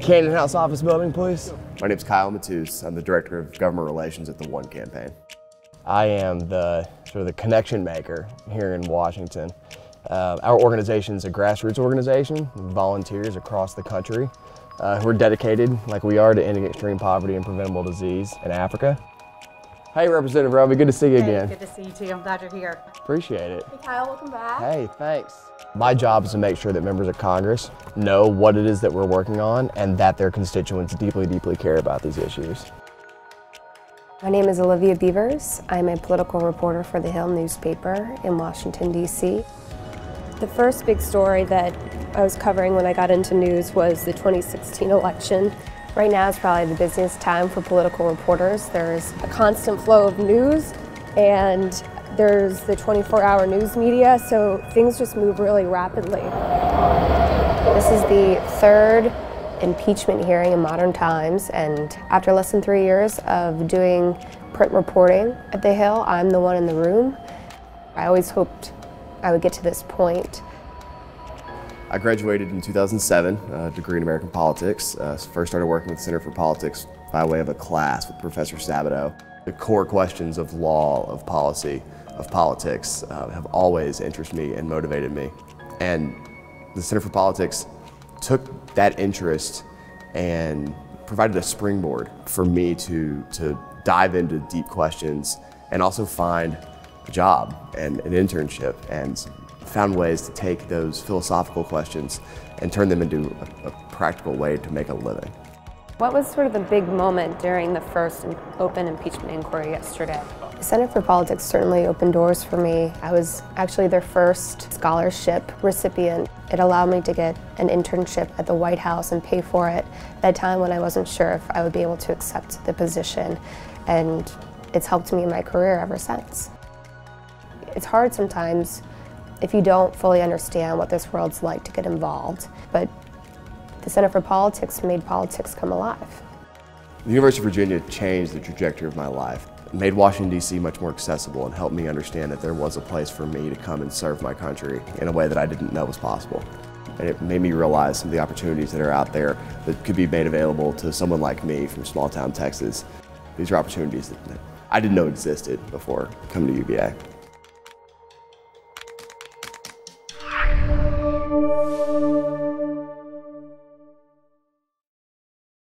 Cannon House Office Building, please. My name is Kyle Matus. I'm the Director of Government Relations at the One Campaign. I am the sort of the connection maker here in Washington. Uh, our organization is a grassroots organization, volunteers across the country uh, who are dedicated, like we are, to ending extreme poverty and preventable disease in Africa. Hey, Representative Roby, good to see you Hey, again. Good to see you too. I'm glad you're here. Appreciate it. Hey Kyle, welcome back. Hey, thanks. My job is to make sure that members of Congress know what it is that we're working on and that their constituents deeply, deeply care about these issues. My name is Olivia Beavers. I'm a political reporter for the Hill newspaper in Washington, D.C. The first big story that I was covering when I got into news was the 2016 election. Right now is probably the busiest time for political reporters. There's a constant flow of news and there's the 24-hour news media, so things just move really rapidly. This is the third impeachment hearing in modern times, and after less than three years of doing print reporting at The Hill, I'm the one in the room. I always hoped I would get to this point. I graduated in 2007, a degree in American politics. Uh, first started working with the Center for Politics by way of a class with Professor Sabato. The core questions of law, of policy, of politics uh, have always interested me and motivated me. And the Center for Politics took that interest and provided a springboard for me to, to dive into deep questions and also find a job and an internship and found ways to take those philosophical questions and turn them into a, a practical way to make a living. What was sort of the big moment during the first open impeachment inquiry yesterday? The Center for Politics certainly opened doors for me. I was actually their first scholarship recipient. It allowed me to get an internship at the White House and pay for it at a time when I wasn't sure if I would be able to accept the position. And it's helped me in my career ever since. It's hard sometimes if you don't fully understand what this world's like to get involved, but the Center for Politics made politics come alive. The University of Virginia changed the trajectory of my life. Made Washington, D.C. much more accessible and helped me understand that there was a place for me to come and serve my country in a way that I didn't know was possible. And it made me realize some of the opportunities that are out there that could be made available to someone like me from small town Texas. These are opportunities that I didn't know existed before coming to UVA.